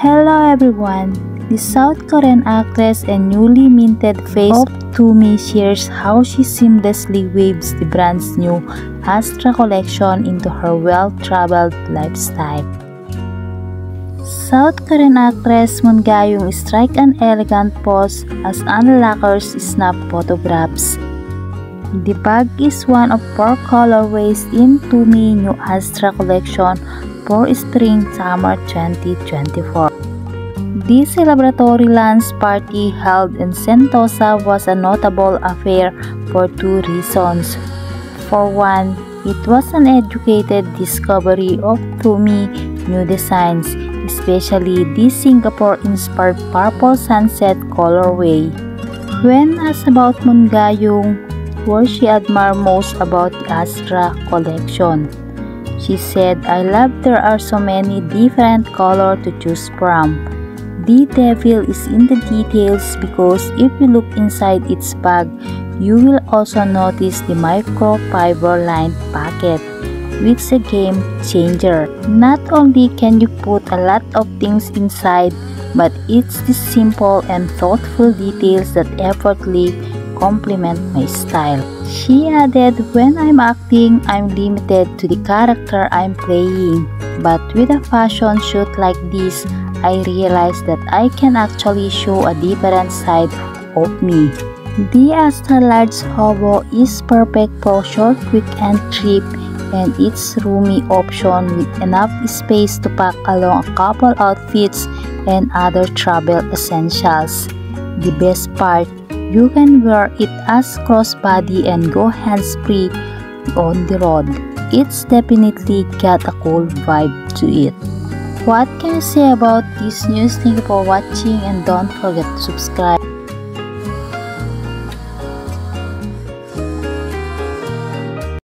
Hello everyone! The South Korean actress and newly minted face of Tumi shares how she seamlessly weaves the brand's new Asra collection into her well-traveled lifestyle. South Korean actress Moon Ga-young strike an elegant pose as onlookers snap photographs. The bag is one of four colorways in Tumi new Asra collection for Spring-Summer 2024. This celebratory launch party held in Sentosa was a notable affair for two reasons. For one, it was an educated discovery of Tumi new designs, especially this Singapore-inspired purple sunset colorway. When asked about Moon Ga-young, what she admired most about the Asra collection, she said, I love there are so many different colors to choose from. The devil is in the details because if you look inside its bag, you will also notice the microfiber lined pocket, which is a game changer. Not only can you put a lot of things inside, but it's the simple and thoughtful details that effortlessly complement my style. She added, when I'm acting, I'm limited to the character I'm playing. But with a fashion shoot like this, I realized that I can actually show a different side of me. The Asra Large Hobo is perfect for short weekend trip and its roomy option with enough space to pack along a couple outfits and other travel essentials. The best part, you can wear it as crossbody and go hands-free on the road. It's definitely got a cool vibe to it. What can you say about this news? Thank you for watching and don't forget to subscribe.